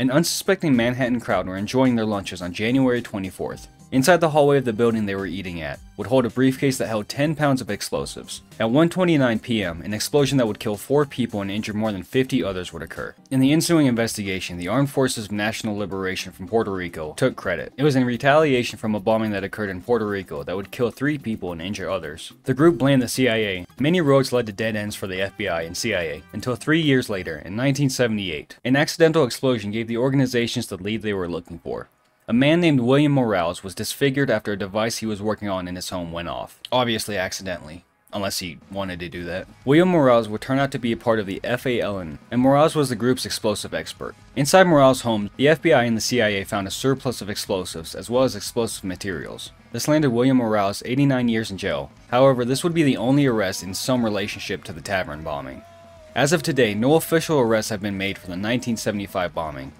An unsuspecting Manhattan crowd were enjoying their lunches on January 24th. Inside the hallway of the building they were eating at would hold a briefcase that held 10 pounds of explosives. At 1:29 p.m., an explosion that would kill 4 people and injure more than 50 others would occur. In the ensuing investigation, the Armed Forces of National Liberation from Puerto Rico took credit. It was in retaliation from a bombing that occurred in Puerto Rico that would kill 3 people and injure others. The group blamed the CIA. Many roads led to dead ends for the FBI and CIA until 3 years later, in 1978, an accidental explosion gave the organizations the lead they were looking for. A man named William Morales was disfigured after a device he was working on in his home went off. Obviously accidentally. Unless he wanted to do that. William Morales would turn out to be a part of the FALN, and Morales was the group's explosive expert. Inside Morales' home, the FBI and the CIA found a surplus of explosives, as well as explosive materials. This landed William Morales 89 years in jail. However, this would be the only arrest in some relationship to the tavern bombing. As of today, no official arrests have been made for the 1975 bombing.